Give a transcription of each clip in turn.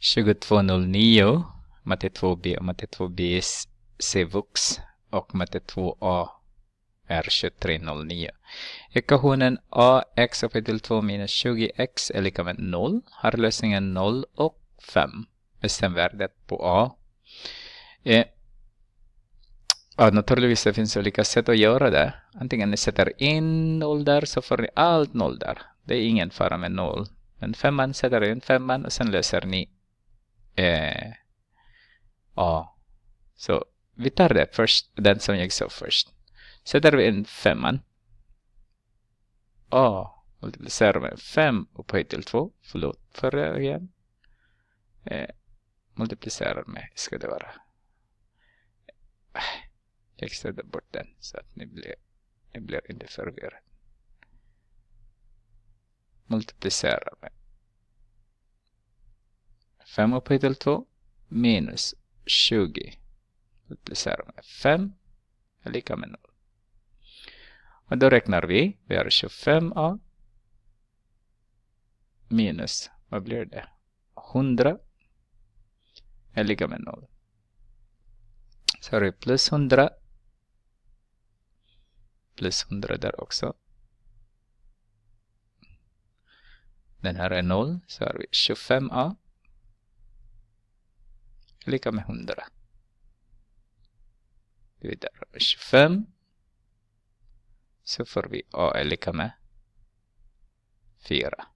2209 matte 2b och matte 2b Cvux och matte 2a är 2309. Ekvationen ax upphöjt till 2 minus 20x är lika med 0. Har lösningen 0 och 5. Bestäm värdet på a. Eh, ja, naturligtvis det finns olika sätt att göra det. Antingen ni sätter in 0 där så får ni allt 0 där. Det är ingen fara med 0. Men femman sätter in femman och sen löser ni eh, a. Så vi tar det först, den som jag såg först. Sätter vi in femman. A multiplicerar med 5 upphöjt till 2. Förlåt för det igen. Eh, multiplicerar med, ska det vara. Eh, jag ställer bort den så att ni blir, ni blir inte förvirrade. Multiplicerar med 5 upphöjt till 2 minus 20 multiplicerar med 5 är lika med 0. Och då räknar vi. Vi har 25a minus, vad blir det? 100 är lika med 0. Så har vi plus 100 plus 100 där också. Den här är 0, så har vi 25a lika med 100. Vidare 25 så får vi A är lika med 4.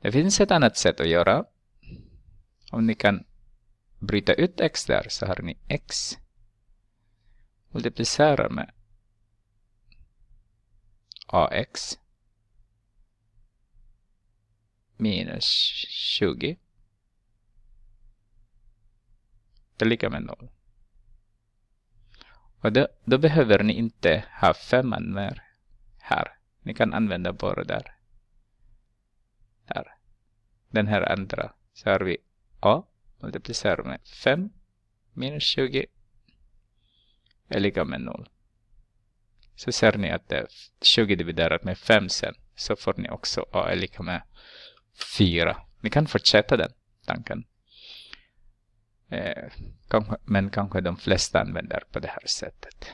Det finns ett annat sätt att göra. Om ni kan bryta ut x där så har ni x multiplicerar med ax minus 20 det är lika med 0. Och då, då, behöver ni inte ha femman mer här. Ni kan använda bara där. Här. Den här andra. Så har vi A multiplicerar med 5 minus 20 är lika med 0. Så ser ni att det är 20 dividerat med 5 sen. Så får ni också A är lika med 4. Ni kan fortsätta den tanken. Eh, men kanske de flesta använder på det här sättet.